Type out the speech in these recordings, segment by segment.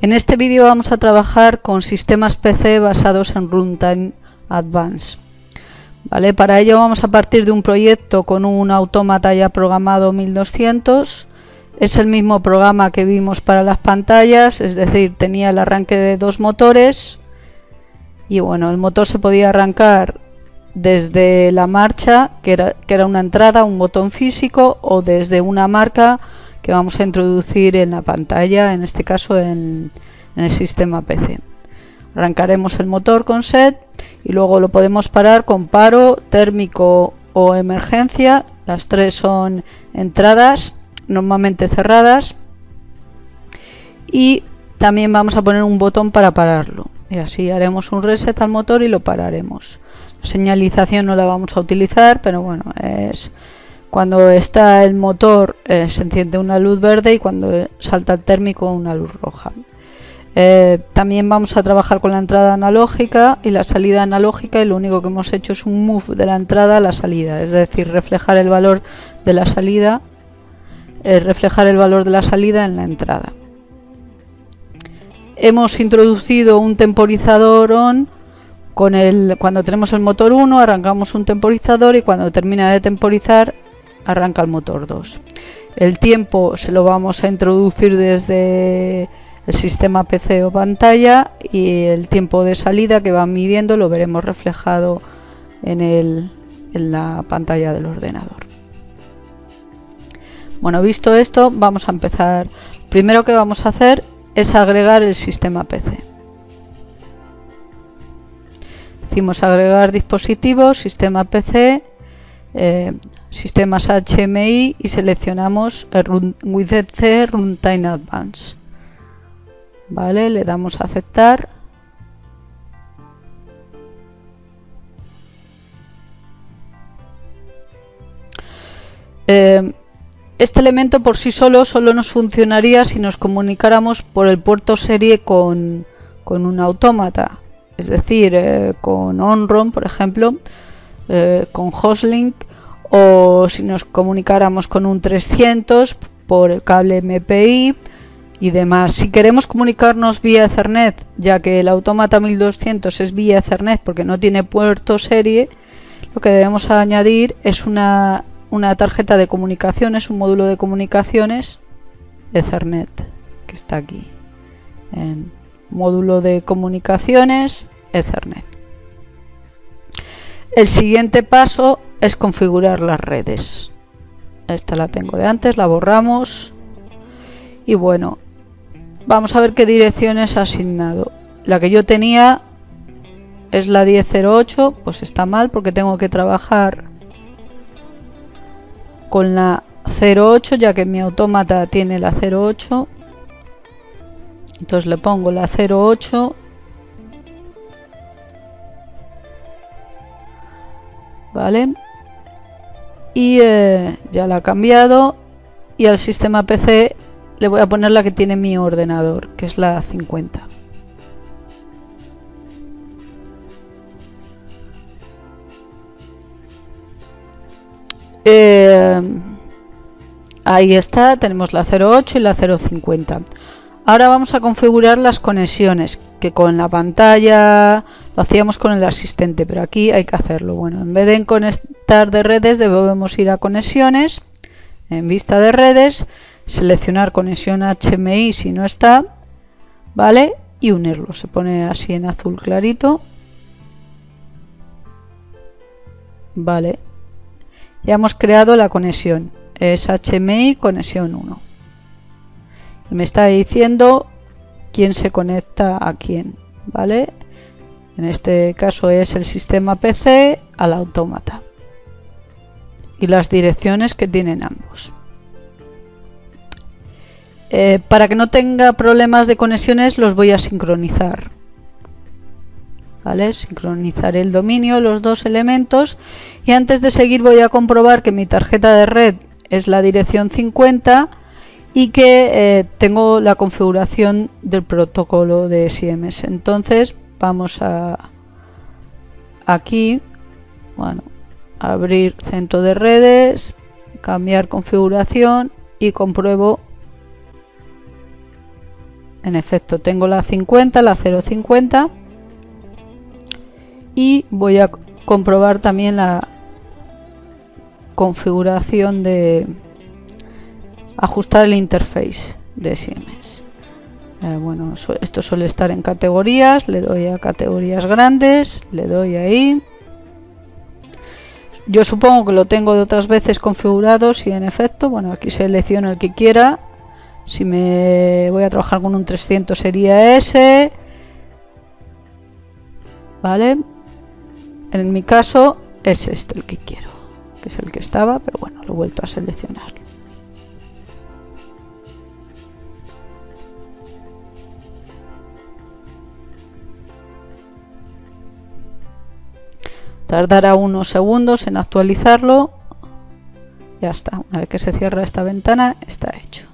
En este vídeo vamos a trabajar con sistemas PC basados en Runtime Advanced. ¿Vale? Para ello vamos a partir de un proyecto con un autómata ya programado 1200. Es el mismo programa que vimos para las pantallas, es decir, tenía el arranque de dos motores. Y bueno, el motor se podía arrancar desde la marcha, que era, que era una entrada, un botón físico, o desde una marca que vamos a introducir en la pantalla, en este caso en, el sistema PC. Arrancaremos el motor con set y luego lo podemos parar con paro, térmico o emergencia. Las tres son entradas normalmente cerradas y también vamos a poner un botón para pararlo y así haremos un reset al motor y lo pararemos. La señalización no la vamos a utilizar, pero bueno, es cuando está el motor eh, se enciende una luz verde y cuando salta el térmico una luz roja. Eh, también vamos a trabajar con la entrada analógica y la salida analógica y lo único que hemos hecho es un move de la entrada a la salida, es decir, reflejar el valor de la salida, eh, reflejar el valor de la salida en la entrada. Hemos introducido un temporizador on con el, cuando tenemos el motor 1 arrancamos un temporizador y cuando termina de temporizar arranca el motor 2. El tiempo se lo vamos a introducir desde el sistema PC o pantalla y el tiempo de salida que va midiendo lo veremos reflejado en, el, en la pantalla del ordenador. Bueno, visto esto, vamos a empezar. Primero que vamos a hacer es agregar el sistema PC. Decimos agregar dispositivos, sistema PC, eh, sistemas HMI y seleccionamos C Runtime Advance. Vale, le damos a aceptar. Eh, este elemento por sí solo solo nos funcionaría si nos comunicáramos por el puerto serie con, un autómata, es decir, eh, con OnROM, por ejemplo, con Hostlink o si nos comunicáramos con un 300 por el cable MPI y demás. Si queremos comunicarnos vía Ethernet, ya que el Automata 1200 es vía Ethernet porque no tiene puerto serie, lo que debemos añadir es una, una tarjeta de comunicaciones, un módulo de comunicaciones Ethernet, que está aquí. En módulo de comunicaciones Ethernet. El siguiente paso es configurar las redes. Esta la tengo de antes, la borramos. Y bueno, vamos a ver qué direcciones ha asignado. La que yo tenía es la 1008, pues está mal porque tengo que trabajar con la 08 ya que mi autómata tiene la 08. Entonces le pongo la 08 ¿vale? Y eh, ya la ha cambiado y al sistema PC le voy a poner la que tiene mi ordenador, que es la 50. Eh, ahí está, tenemos la 08 y la 050. Ahora vamos a configurar las conexiones, que con la pantalla lo hacíamos con el asistente, pero aquí hay que hacerlo. Bueno, en vez de conectar de redes, debemos ir a conexiones, en vista de redes, seleccionar conexión HMI si no está, ¿vale? Y unirlo. Se pone así en azul clarito. Vale. Ya hemos creado la conexión. Es HMI conexión 1 me está diciendo quién se conecta a quién, ¿vale? En este caso es el sistema PC al autómata y las direcciones que tienen ambos. Eh, para que no tenga problemas de conexiones los voy a sincronizar. ¿Vale? Sincronizar el dominio, los dos elementos y antes de seguir voy a comprobar que mi tarjeta de red es la dirección 50 y que eh, tengo la configuración del protocolo de Siemens. Entonces vamos a aquí, bueno, abrir centro de redes, cambiar configuración y compruebo en efecto tengo la 50, la 050 y voy a comprobar también la configuración de ajustar el interface de Siemens. Eh, bueno, esto suele estar en categorías, le doy a categorías grandes, le doy ahí. Yo supongo que lo tengo de otras veces configurado, si en efecto, bueno, aquí selecciono el que quiera. Si me voy a trabajar con un 300 sería ese. ¿Vale? En mi caso es este el que quiero, que es el que estaba, pero bueno, lo he vuelto a seleccionar. Tardará unos segundos en actualizarlo. Ya está, una vez que se cierra esta ventana está hecho.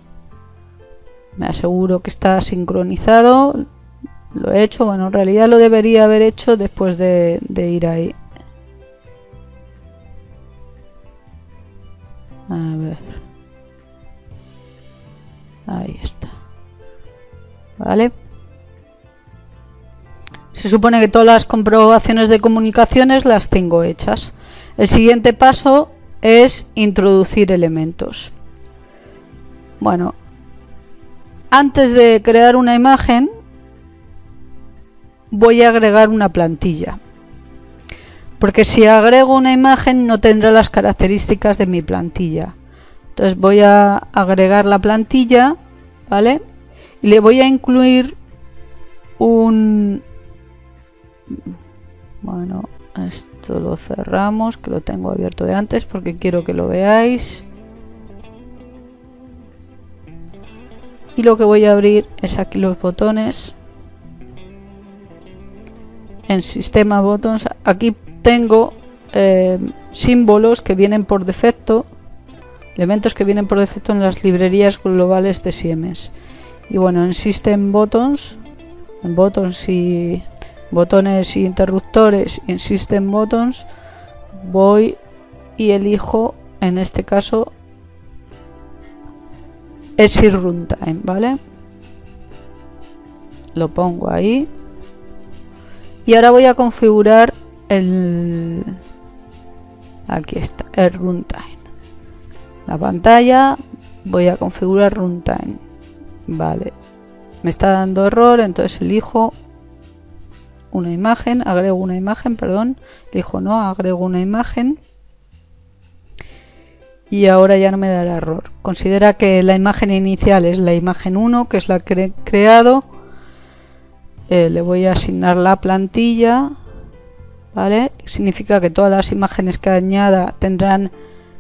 Me aseguro que está sincronizado. Lo he hecho, bueno, en realidad lo debería haber hecho después de, ir ahí. A ver. Ahí está. ¿Vale? Se supone que todas las comprobaciones de comunicaciones las tengo hechas. El siguiente paso es introducir elementos. Bueno, antes de crear una imagen voy a agregar una plantilla. Porque si agrego una imagen no tendrá las características de mi plantilla. Entonces voy a agregar la plantilla, ¿vale? Y le voy a incluir un, bueno, esto lo cerramos, que lo tengo abierto de antes porque quiero que lo veáis. Y lo que voy a abrir es aquí los botones. En sistema buttons, aquí tengo eh, símbolos que vienen por defecto, elementos que vienen por defecto en las librerías globales de Siemens. Y bueno, en System Buttons, Buttons y botones y interruptores en System Buttons voy y elijo en este caso ESI Runtime, ¿vale? Lo pongo ahí. Y ahora voy a configurar el aquí está, el Runtime. La pantalla voy a configurar Runtime vale me está dando error entonces elijo una imagen, agrego una imagen, perdón, dijo no, agrego una imagen y ahora ya no me dará error. Considera que la imagen inicial es la imagen 1, que es la que he creado. Eh, le voy a asignar la plantilla, ¿vale? Significa que todas las imágenes que añada tendrán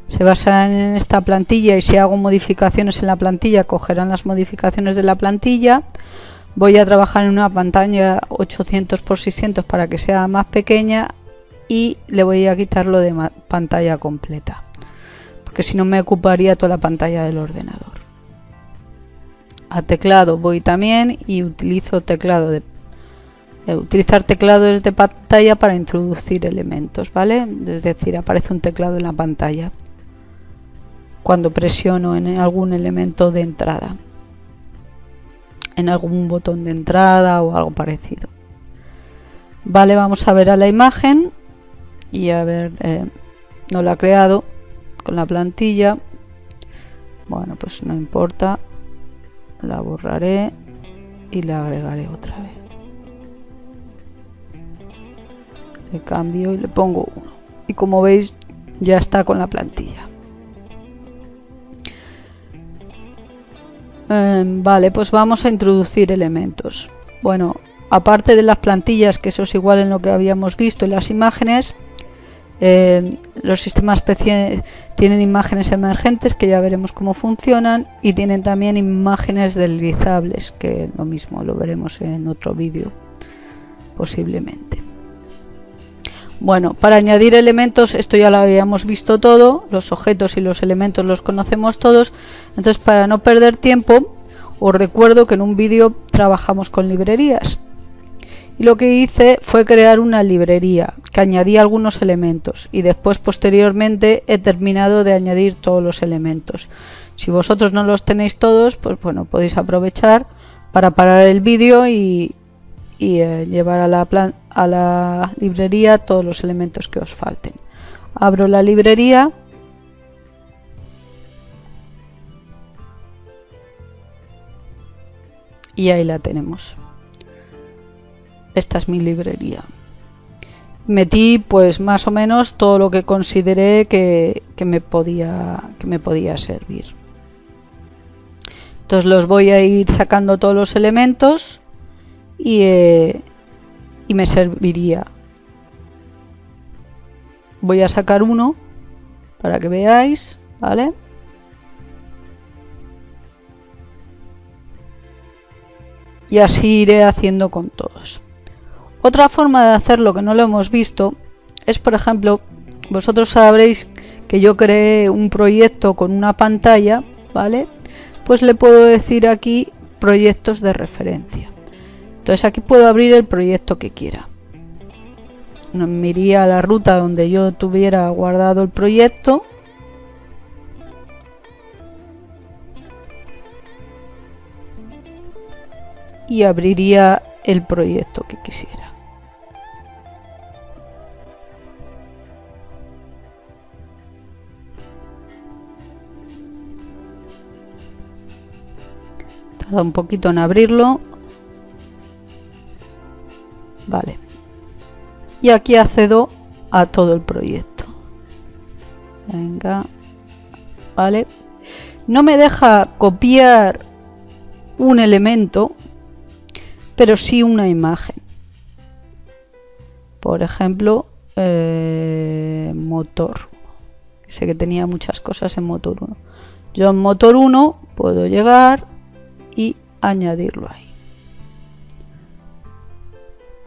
se basarán en esta plantilla y si hago modificaciones en la plantilla cogerán las modificaciones de la plantilla Voy a trabajar en una pantalla 800 x 600 para que sea más pequeña y le voy a quitarlo de pantalla completa. Porque si no me ocuparía toda la pantalla del ordenador. A teclado voy también y utilizo teclado de eh, utilizar teclado desde pantalla para introducir elementos, ¿vale? Es decir, aparece un teclado en la pantalla cuando presiono en algún elemento de entrada en algún botón de entrada o algo parecido. Vale, vamos a ver a la imagen y a ver, eh, no la ha creado con la plantilla. Bueno, pues no importa, la borraré y la agregaré otra vez. Le cambio y le pongo uno. Y como veis, ya está con la plantilla. Em, vale, pues vamos a introducir elementos. Bueno, aparte de las plantillas, que eso es igual en lo que habíamos visto en las imágenes, em, los sistemas tienen imágenes emergentes que ya veremos cómo funcionan y tienen también imágenes deslizables, que lo mismo lo veremos en otro vídeo posiblemente. Bueno, para añadir elementos, esto ya lo habíamos visto todo, los objetos y los elementos los conocemos todos, entonces para no perder tiempo, os recuerdo que en un vídeo trabajamos con librerías. Y lo que hice fue crear una librería que añadía algunos elementos y después posteriormente he terminado de añadir todos los elementos. Si vosotros no los tenéis todos, pues bueno, podéis aprovechar para parar el vídeo y, eh, llevar a la, a la librería todos los elementos que os falten. Abro la librería. Y ahí la tenemos. Esta es mi librería. Metí pues más o menos todo lo que consideré que, me, podía, que me podía servir. Entonces los voy a ir sacando todos los elementos y, eh, y me serviría. Voy a sacar uno para que veáis, ¿vale? Y así iré haciendo con todos. Otra forma de hacerlo que no lo hemos visto es, por ejemplo, vosotros sabréis que yo creé un proyecto con una pantalla, ¿vale? pues le puedo decir aquí proyectos de referencia. Entonces aquí puedo abrir el proyecto que quiera. Me iría a la ruta donde yo tuviera guardado el proyecto. Y abriría el proyecto que quisiera. un poquito en abrirlo. Vale. Y aquí accedo a todo el proyecto. Venga. Vale. No me deja copiar un elemento, pero sí una imagen. Por ejemplo, eh, motor. Sé que tenía muchas cosas en motor 1. Yo en motor 1 puedo llegar y añadirlo ahí.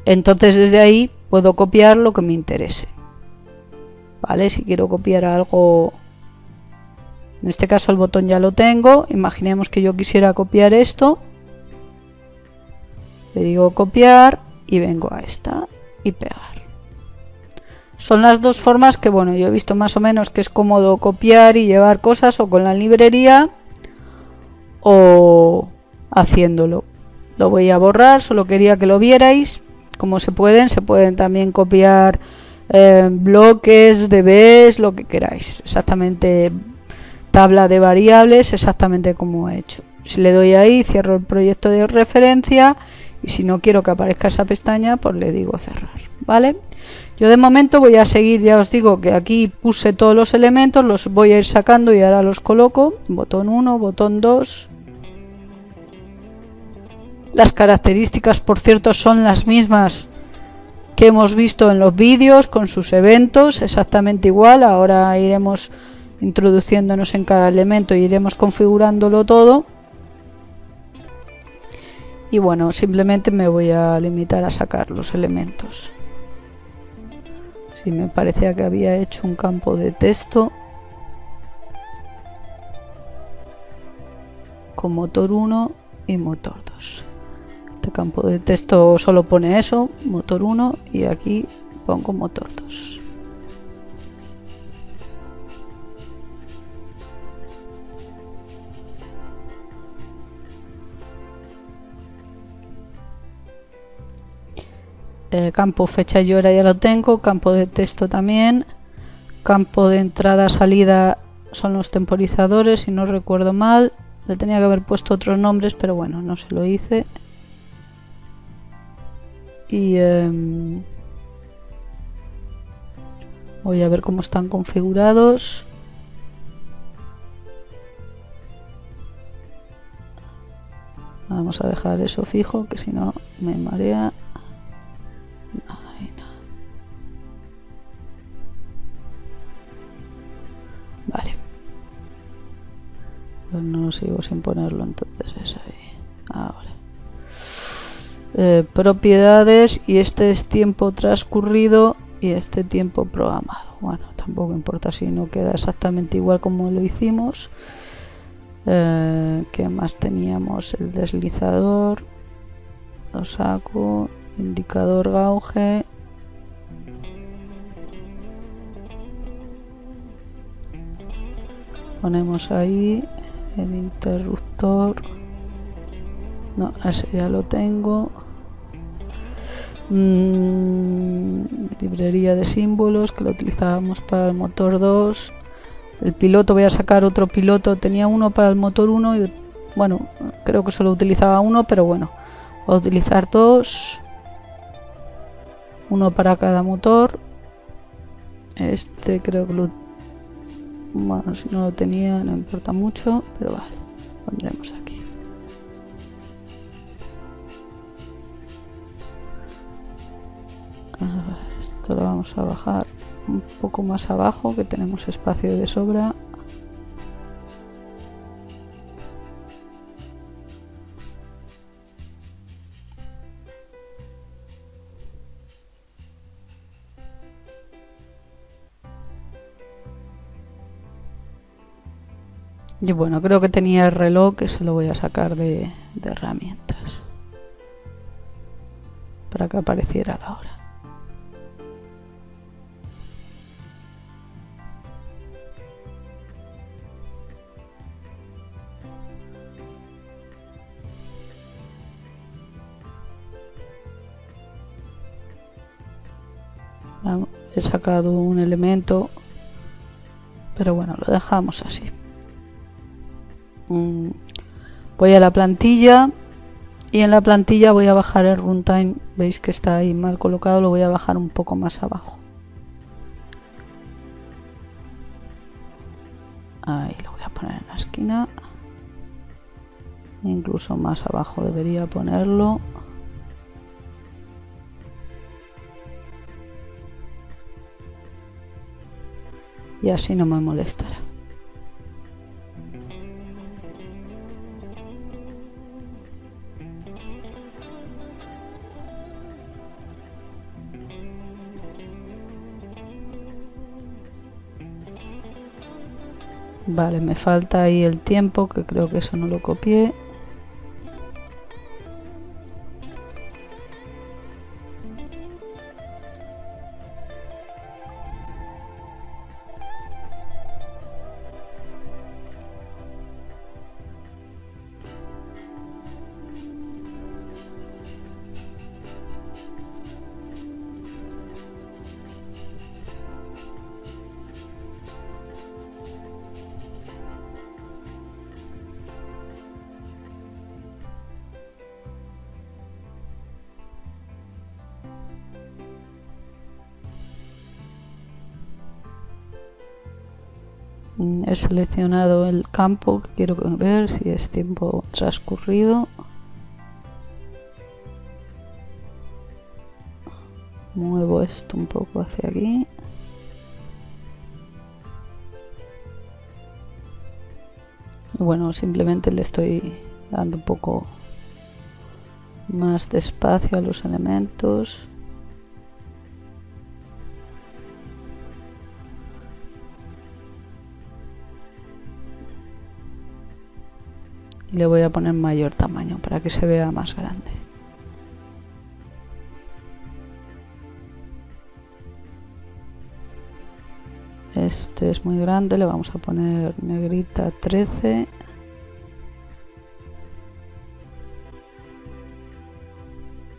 Entonces desde ahí puedo copiar lo que me interese. ¿Vale? Si quiero copiar algo, en este caso el botón ya lo tengo, imaginemos que yo quisiera copiar esto. Le digo copiar y vengo a esta y pegar. Son las dos formas que, bueno, yo he visto más o menos que es cómodo copiar y llevar cosas o con la librería o, haciéndolo. Lo voy a borrar, solo quería que lo vierais. Como se pueden, se pueden también copiar eh, bloques, DBs, lo que queráis. Exactamente tabla de variables, exactamente como he hecho. Si le doy ahí, cierro el proyecto de referencia y si no quiero que aparezca esa pestaña, pues le digo cerrar, ¿vale? Yo de momento voy a seguir, ya os digo que aquí puse todos los elementos, los voy a ir sacando y ahora los coloco, botón 1, botón 2, las características, por cierto, son las mismas que hemos visto en los vídeos con sus eventos, exactamente igual. Ahora iremos introduciéndonos en cada elemento y iremos configurándolo todo. Y bueno, simplemente me voy a limitar a sacar los elementos. Si me parecía que había hecho un campo de texto con motor 1 y motor 2 este campo de texto solo pone eso, motor 1 y aquí pongo motor 2. Eh, campo fecha y hora ya lo tengo, campo de texto también, campo de entrada salida son los temporizadores si no recuerdo mal, le tenía que haber puesto otros nombres pero bueno, no se lo hice y em, voy a ver cómo están configurados. Vamos a dejar eso fijo que si no me marea. Vale. Pues no sigo sin ponerlo entonces es ahí eh, propiedades y este es tiempo transcurrido y este tiempo programado. Bueno, tampoco importa si no queda exactamente igual como lo hicimos. Eh, ¿Qué más teníamos? El deslizador. Lo saco. Indicador gauge. Ponemos ahí el interruptor. No, ese ya lo tengo. Mm, librería de símbolos que lo utilizábamos para el motor 2. El piloto, voy a sacar otro piloto. Tenía uno para el motor 1 y bueno, creo que solo utilizaba uno, pero bueno, voy a utilizar dos. Uno para cada motor. Este creo que lo... Bueno, si no lo tenía no importa mucho, pero vale, pondremos aquí. Esto lo vamos a bajar un poco más abajo que tenemos espacio de sobra Y bueno, creo que tenía el reloj que se lo voy a sacar de, herramientas. Para que apareciera la hora. He sacado un elemento pero bueno lo dejamos así. Mm, voy a la plantilla y en la plantilla voy a bajar el runtime. Veis que está ahí mal colocado lo voy a bajar un poco más abajo. Ahí lo voy a poner en la esquina. Incluso más abajo debería ponerlo y así no me molestará. Vale, me falta ahí el tiempo, que creo que eso no lo copié. Seleccionado el campo que quiero ver si es tiempo transcurrido. Muevo esto un poco hacia aquí. Bueno simplemente le estoy dando un poco más de espacio a los elementos y le voy a poner mayor tamaño para que se vea más grande. Este es muy grande, le vamos a poner negrita 13.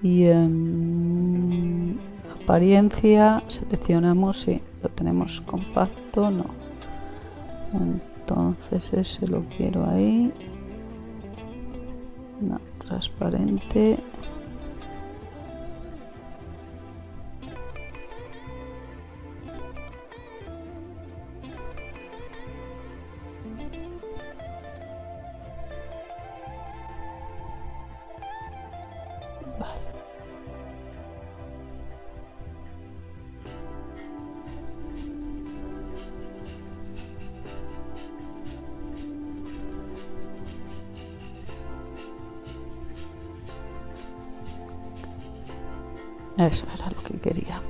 Y en apariencia seleccionamos si lo tenemos compacto, no. Entonces ese lo quiero ahí transparente Eso era lo que quería.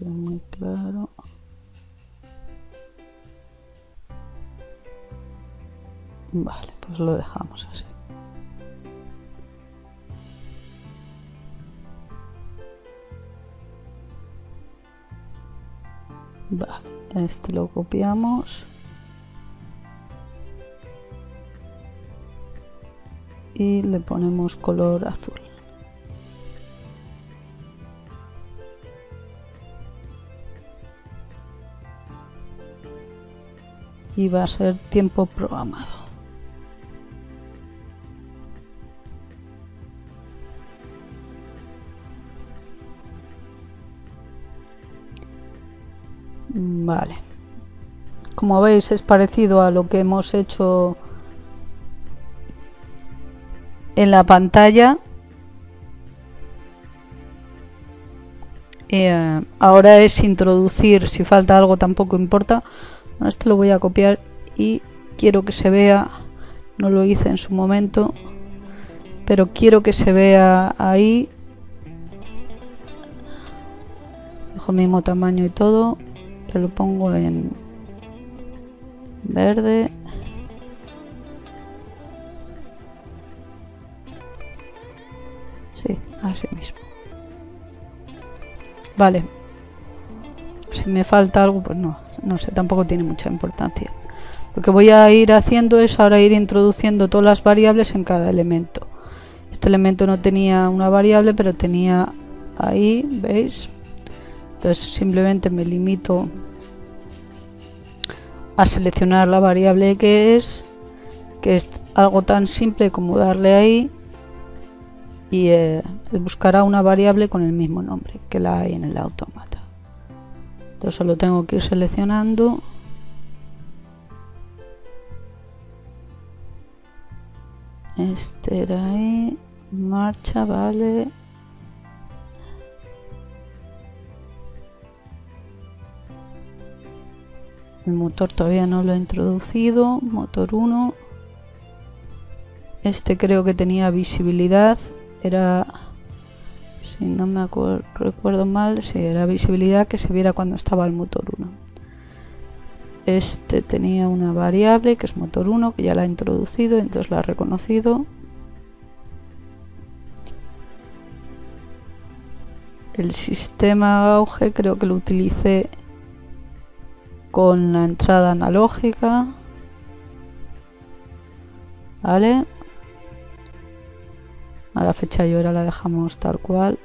muy claro. Vale, pues lo dejamos así. Este lo copiamos. Y le ponemos color azul. y va a ser tiempo programado. Vale. Como veis es parecido a lo que hemos hecho en la pantalla. Eh, ahora es introducir, si falta algo tampoco importa, este lo voy a copiar y quiero que se vea, no lo hice en su momento, pero quiero que se vea ahí. Dejo el mismo tamaño y todo, lo pongo en verde. Sí, así mismo. Vale, si me falta algo, pues no, no sé, tampoco tiene mucha importancia. Lo que voy a ir haciendo es ahora ir introduciendo todas las variables en cada elemento. Este elemento no tenía una variable, pero tenía ahí, ¿veis? Entonces simplemente me limito a seleccionar la variable que es, que es algo tan simple como darle ahí y eh, buscará una variable con el mismo nombre que la hay en el automata. Entonces solo tengo que ir seleccionando. Este era ahí. Marcha, vale. El motor todavía no lo he introducido. Motor 1. Este creo que tenía visibilidad. Era si no me recuerdo mal, si era visibilidad que se viera cuando estaba el motor 1. Este tenía una variable que es motor 1, que ya la he introducido, entonces la ha reconocido. El sistema auge creo que lo utilicé con la entrada analógica. ¿Vale? A la fecha y hora la dejamos tal cual.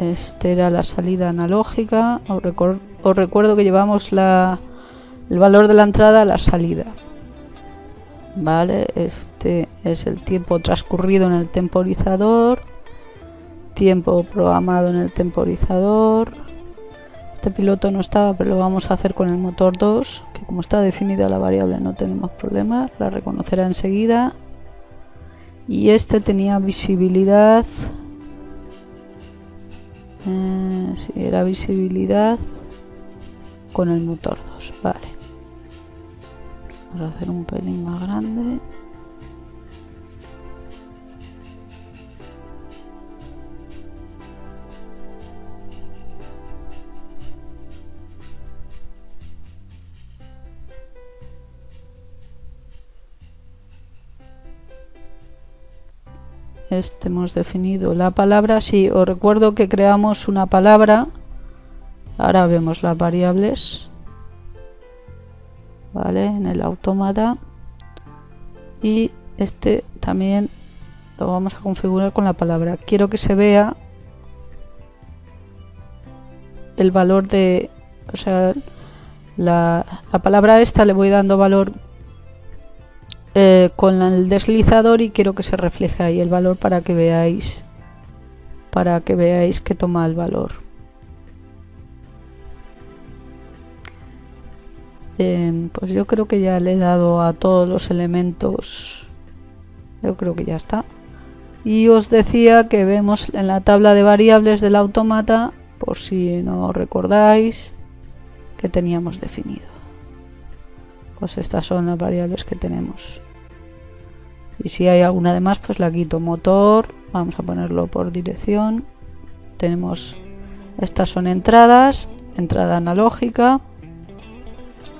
Este era la salida analógica. Os, recuerdo que llevamos la, el valor de la entrada a la salida. Vale, este es el tiempo transcurrido en el temporizador. Tiempo programado en el temporizador. Este piloto no estaba, pero lo vamos a hacer con el motor 2, que como está definida la variable no tenemos problemas, la reconocerá enseguida. Y este tenía visibilidad eh, si era visibilidad con el motor 2, vale. Hacer un pelín más grande. este hemos definido la palabra. Si os recuerdo que creamos una palabra. Ahora vemos las variables vale en el automata. Y este también lo vamos a configurar con la palabra. Quiero que se vea el valor de o sea la, la palabra esta le voy dando valor eh, con el deslizador y quiero que se refleje ahí el valor para que veáis para que veáis que toma el valor pues yo creo que ya le he dado a todos los elementos. Yo creo que ya está. Y os decía que vemos en la tabla de variables del automata por si no recordáis que teníamos definido. Pues estas son las variables que tenemos. Y si hay alguna de más pues la quito. Motor vamos a ponerlo por dirección. Tenemos estas son entradas entrada analógica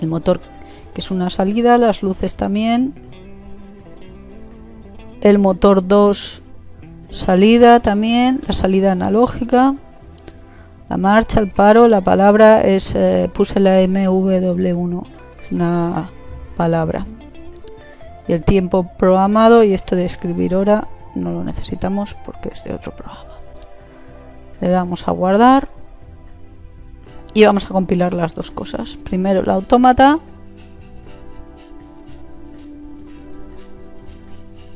el motor que es una salida las luces también el motor 2 salida también, la salida analógica, la marcha, el paro, la palabra es, eh, puse la MW1, es una palabra. Y el tiempo programado y esto de escribir hora no lo necesitamos porque es de otro programa. Le damos a guardar y vamos a compilar las dos cosas. Primero el autómata.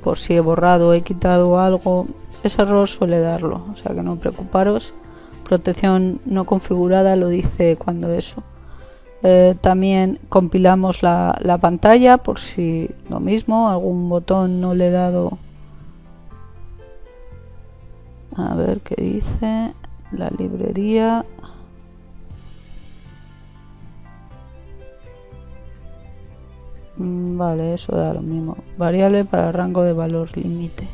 Por si he borrado o he quitado algo, ese error suele darlo, o sea que no preocuparos. Protección no configurada lo dice cuando eso. Eh, también compilamos la, la pantalla por si lo mismo, algún botón no le he dado a ver qué dice la librería. Vale, eso da lo mismo. Variable para rango de valor límite.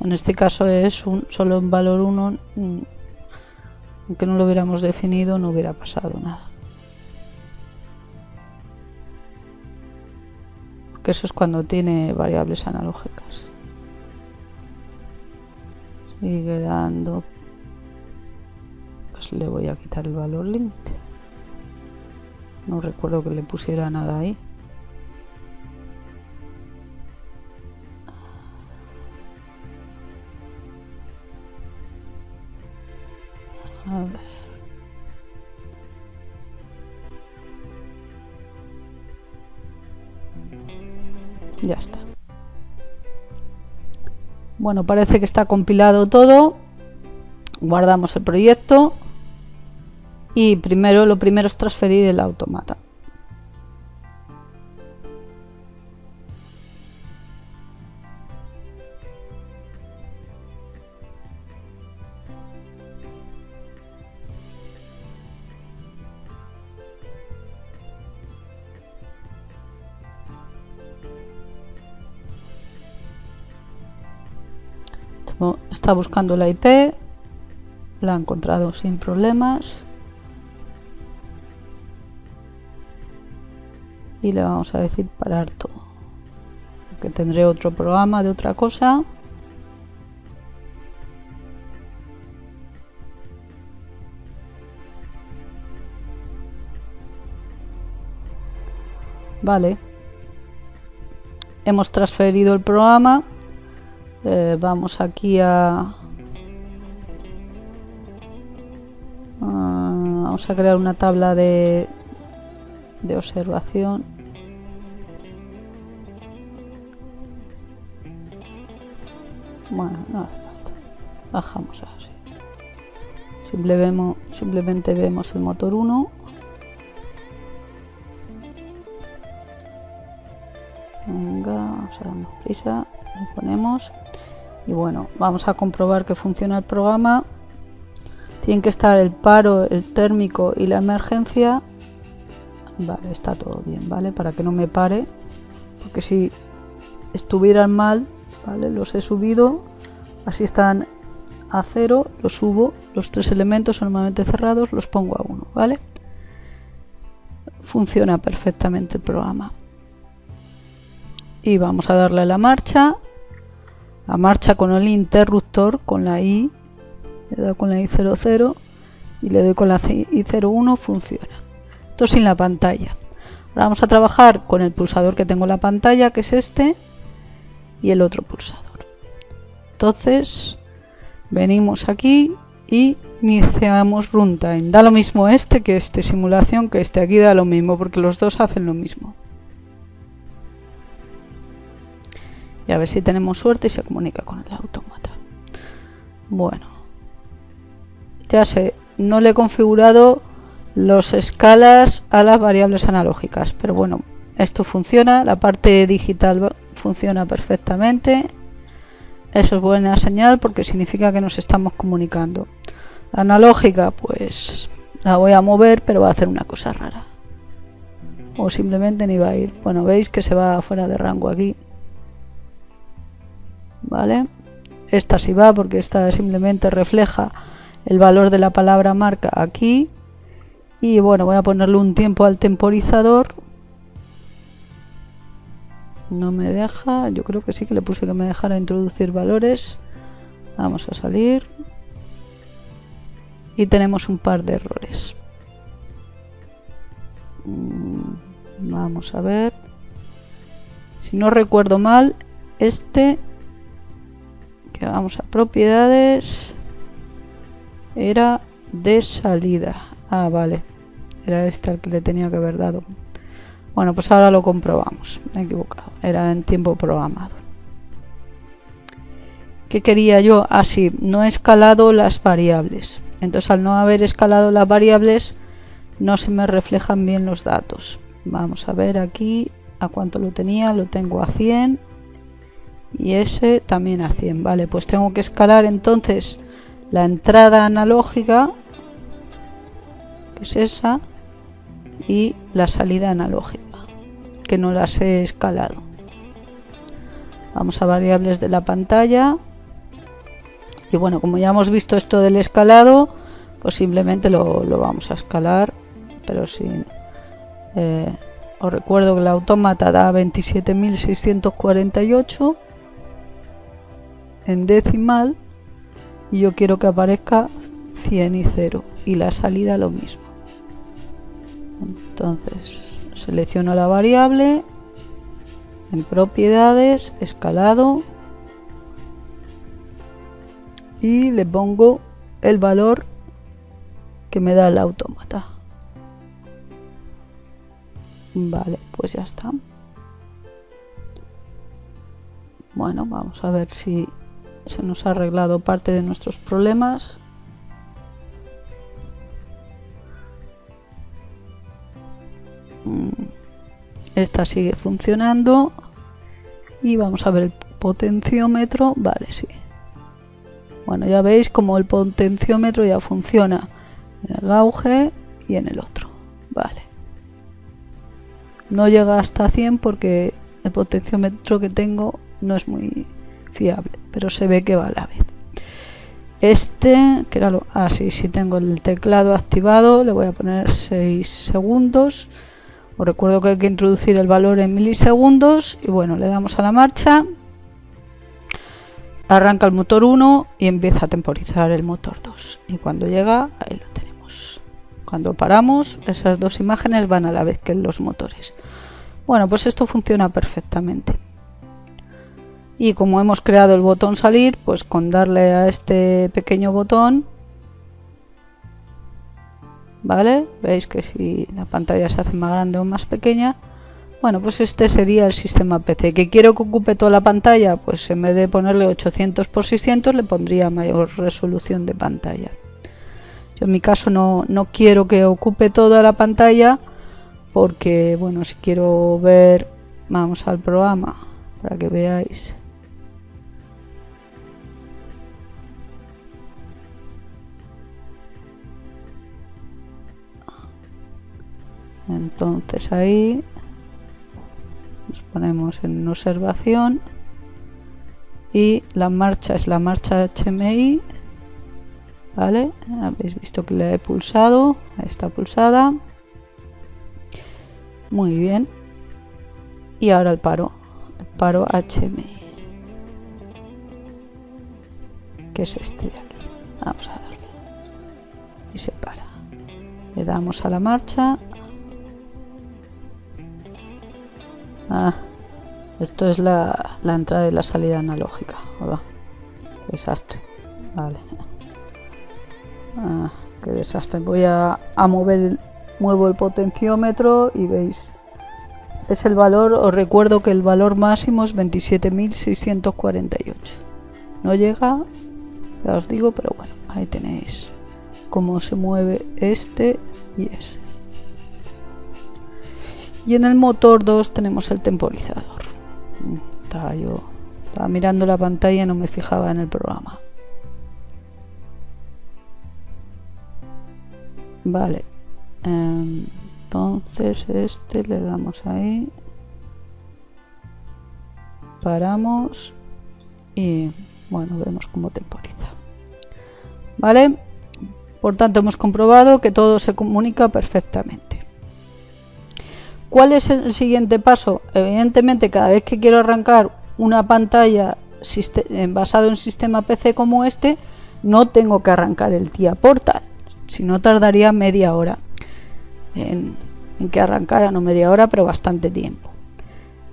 En este caso es un, solo un valor 1. Mm, aunque no lo hubiéramos definido, no hubiera pasado nada. Porque eso es cuando tiene variables analógicas. Sigue dando. Pues le voy a quitar el valor límite. No recuerdo que le pusiera nada ahí. Ya está. Bueno, parece que está compilado todo. Guardamos el proyecto. Y primero, lo primero es transferir el automata. Está buscando la IP, la ha encontrado sin problemas. Y le vamos a decir parar todo. Que tendré otro programa de otra cosa. Vale. Hemos transferido el programa eh, vamos aquí a... vamos a crear una tabla de, de observación. Bueno, no hace falta. Bajamos así. simplemente vemos el motor 1. Venga, vamos a darnos prisa. Lo ponemos y bueno vamos a comprobar que funciona el programa. Tienen que estar el paro el térmico y la emergencia. Vale está todo bien vale para que no me pare porque si estuvieran mal vale los he subido. Así están a cero los subo. Los tres elementos normalmente cerrados los pongo a uno vale funciona perfectamente el programa. Y vamos a darle la marcha la marcha con el interruptor, con la I, le doy con la I00 y le doy con la I01, funciona. Esto sin la pantalla. Ahora vamos a trabajar con el pulsador que tengo en la pantalla, que es este, y el otro pulsador. Entonces, venimos aquí y iniciamos runtime. Da lo mismo este que este, simulación que este. Aquí da lo mismo, porque los dos hacen lo mismo. Y a ver si tenemos suerte y se comunica con el automata. Bueno, ya sé, no le he configurado los escalas a las variables analógicas, pero bueno, esto funciona, la parte digital funciona perfectamente. Eso es buena señal porque significa que nos estamos comunicando. La analógica, pues la voy a mover, pero va a hacer una cosa rara. O simplemente ni va a ir. Bueno, veis que se va fuera de rango aquí. ¿Vale? Esta sí va porque esta simplemente refleja el valor de la palabra marca aquí. Y bueno, voy a ponerle un tiempo al temporizador. No me deja yo creo que sí que le puse que me dejara introducir valores. Vamos a salir. Y tenemos un par de errores. Mm, vamos a ver. Si no recuerdo mal este vamos a propiedades era de salida. Ah vale. Era este al que le tenía que haber dado. Bueno pues ahora lo comprobamos. Me he equivocado. Era en tiempo programado. ¿Qué quería yo? Así, ah, no he escalado las variables. Entonces al no haber escalado las variables no se me reflejan bien los datos. Vamos a ver aquí a cuánto lo tenía, lo tengo a 100 y ese también a 100. Vale, pues tengo que escalar entonces la entrada analógica, que es esa, y la salida analógica, que no las he escalado. Vamos a variables de la pantalla y bueno, como ya hemos visto esto del escalado, pues simplemente lo, vamos a escalar, pero sin... Eh, os recuerdo que la autómata da 27.648 en decimal y yo quiero que aparezca 100 y 0 y la salida lo mismo. Entonces selecciono la variable en propiedades, escalado y le pongo el valor que me da el autómata. Vale, pues ya está. Bueno, vamos a ver si se nos ha arreglado parte de nuestros problemas. Mm, esta sigue funcionando. Y vamos a ver el potenciómetro. Vale, sí. Bueno, ya veis como el potenciómetro ya funciona en el gauge y en el otro. Vale. No llega hasta 100 porque el potenciómetro que tengo no es muy fiable, pero se ve que va a la vez. Este, que era lo... Ah, tengo el teclado activado, le voy a poner 6 segundos. Os recuerdo que hay que introducir el valor en milisegundos y bueno, le damos a la marcha. Arranca el motor 1 y empieza a temporizar el motor 2 y cuando llega ahí lo tenemos. Cuando paramos esas dos imágenes van a la vez que los motores. Bueno pues esto funciona perfectamente y como hemos creado el botón salir pues con darle a este pequeño botón vale veis que si la pantalla se hace más grande o más pequeña bueno, pues este sería el sistema PC. ¿Que quiero que ocupe toda la pantalla? Pues en vez de ponerle 800 x 600 le pondría mayor resolución de pantalla. Yo en mi caso no, no quiero que ocupe toda la pantalla porque, bueno, si quiero ver, vamos al programa para que veáis. Entonces ahí nos ponemos en observación y la marcha es la marcha HMI vale habéis visto que le he pulsado está pulsada. Muy bien. Y ahora el paro el paro HMI que es este de aquí vamos a darle. Y se para. Le damos a la marcha Ah, esto es la, entrada y la salida analógica. desastre. Vale. Ah, qué desastre. Voy a, mover, muevo el potenciómetro y veis. Es el valor, os recuerdo que el valor máximo es 27.648. No llega, ya os digo, pero bueno, ahí tenéis cómo se mueve este y ese y en el motor 2 tenemos el temporizador. Estaba yo estaba mirando la pantalla y no me fijaba en el programa. Vale entonces este le damos ahí. Paramos y bueno vemos cómo temporiza. Vale por tanto hemos comprobado que todo se comunica perfectamente ¿Cuál es el siguiente paso? Evidentemente, cada vez que quiero arrancar una pantalla eh, basado en sistema PC como este, no tengo que arrancar el TIA Portal, si no tardaría media hora en, que arrancara, no media hora, pero bastante tiempo.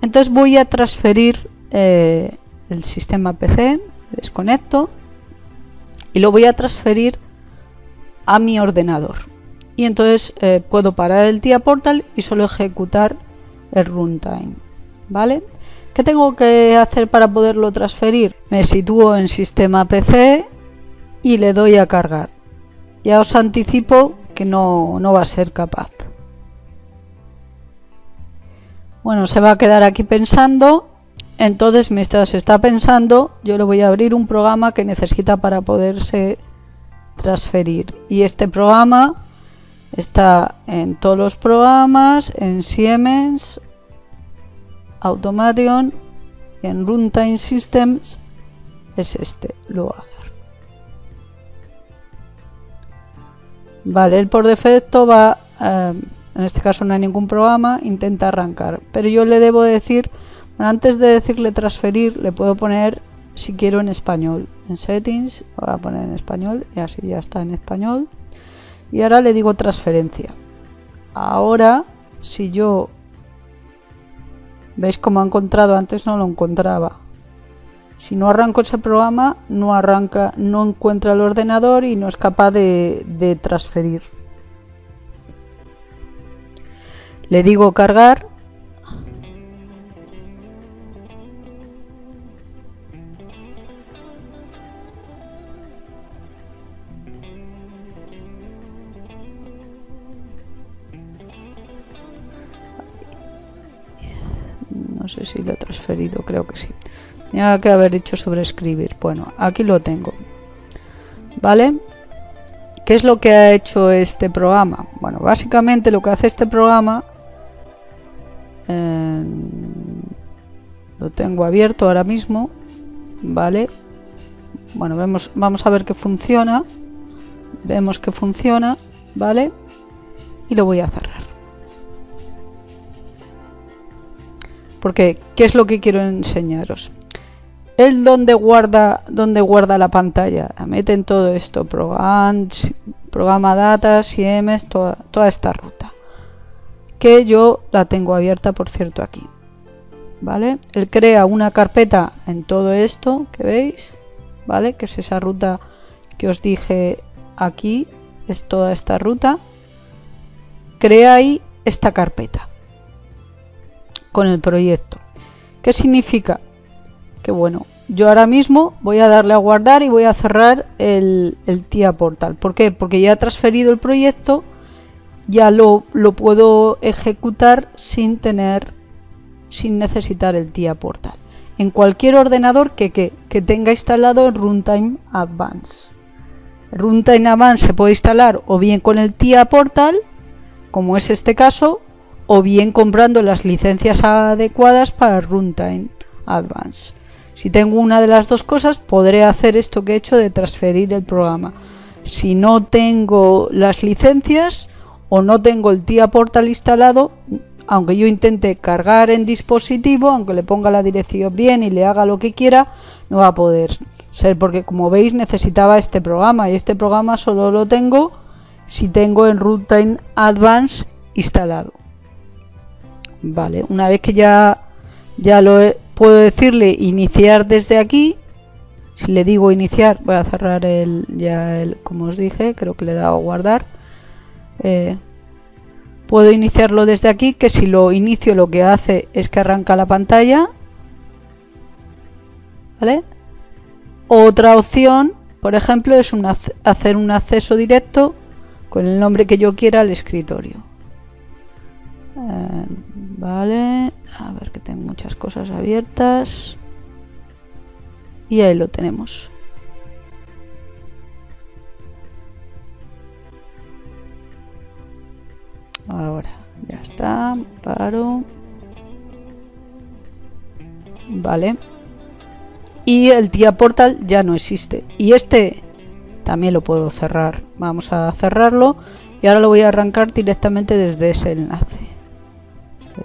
Entonces voy a transferir eh, el sistema PC, desconecto y lo voy a transferir a mi ordenador. Y entonces eh, puedo parar el TIA Portal y solo ejecutar el runtime. ¿Vale? ¿Qué tengo que hacer para poderlo transferir? Me sitúo en sistema PC y le doy a cargar. Ya os anticipo que no, no va a ser capaz. Bueno, se va a quedar aquí pensando. Entonces, mientras está pensando, yo le voy a abrir un programa que necesita para poderse transferir. Y este programa está en todos los programas, en Siemens, Automation y en Runtime Systems es este, lo Vale, él por defecto va, eh, en este caso no hay ningún programa, intenta arrancar. Pero yo le debo decir, antes de decirle transferir, le puedo poner si quiero en español. En settings, voy a poner en español y así ya está en español. Y ahora le digo transferencia. Ahora, si yo... ¿Veis cómo ha encontrado? Antes no lo encontraba. Si no arranco ese programa, no arranca, no encuentra el ordenador y no es capaz de, de transferir. Le digo cargar sé si lo he transferido, creo que sí. Tenía que haber dicho sobre escribir. Bueno, aquí lo tengo. ¿Vale? ¿Qué es lo que ha hecho este programa? Bueno, básicamente lo que hace este programa... Eh, lo tengo abierto ahora mismo. ¿Vale? Bueno, vemos, vamos a ver que funciona. Vemos que funciona. ¿Vale? Y lo voy a cerrar. Porque, ¿qué es lo que quiero enseñaros? el donde guarda, donde guarda la pantalla. Mete en todo esto, programa, programa data, Siemens, toda, toda esta ruta. Que yo la tengo abierta, por cierto, aquí. ¿Vale? Él crea una carpeta en todo esto que veis, ¿vale? Que es esa ruta que os dije aquí, es toda esta ruta. Crea ahí esta carpeta con el proyecto. ¿Qué significa? Que bueno, yo ahora mismo voy a darle a guardar y voy a cerrar el, el TIA Portal. ¿Por qué? Porque ya he transferido el proyecto, ya lo, puedo ejecutar sin tener, sin necesitar el TIA Portal. En cualquier ordenador que, que, que tenga instalado el Runtime Advance. Runtime Advance se puede instalar o bien con el TIA Portal, como es este caso, o bien comprando las licencias adecuadas para Runtime Advance. Si tengo una de las dos cosas, podré hacer esto que he hecho de transferir el programa. Si no tengo las licencias o no tengo el TIA Portal instalado, aunque yo intente cargar en dispositivo, aunque le ponga la dirección bien y le haga lo que quiera, no va a poder ser porque como veis necesitaba este programa y este programa solo lo tengo si tengo en Runtime Advance instalado. Vale, una vez que ya, ya lo puedo decirle iniciar desde aquí. Si le digo iniciar, voy a cerrar el, ya el, como os dije, creo que le he dado a guardar. Eh, puedo iniciarlo desde aquí, que si lo inicio lo que hace es que arranca la pantalla. ¿Vale? Otra opción, por ejemplo, es hacer un acceso directo con el nombre que yo quiera al escritorio. Eh, vale, a ver que tengo muchas cosas abiertas. Y ahí lo tenemos. Ahora, ya está, paro. Vale. Y el tía portal ya no existe. Y este también lo puedo cerrar. Vamos a cerrarlo. Y ahora lo voy a arrancar directamente desde ese enlace.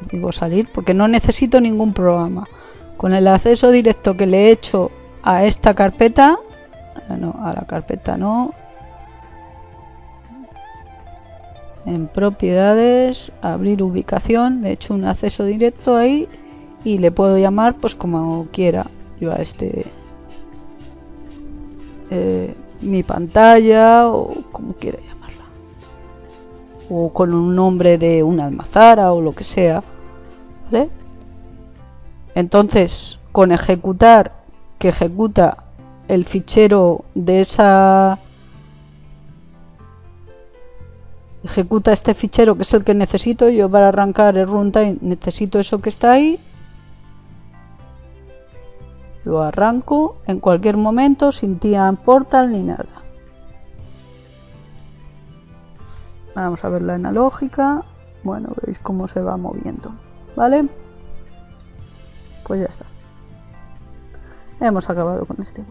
Digo salir porque no necesito ningún programa. Con el acceso directo que le he hecho a esta carpeta, ah, no, a la carpeta no, en propiedades, abrir ubicación, le he hecho un acceso directo ahí y le puedo llamar pues como quiera yo a este eh, mi pantalla o como quiera llamarla o con un nombre de una almazara o lo que sea ¿vale? entonces con ejecutar que ejecuta el fichero de esa ejecuta este fichero que es el que necesito yo para arrancar el runtime necesito eso que está ahí lo arranco en cualquier momento sin tian portal ni nada vamos a ver la analógica bueno veis cómo se va moviendo. Vale pues ya está. Hemos acabado con este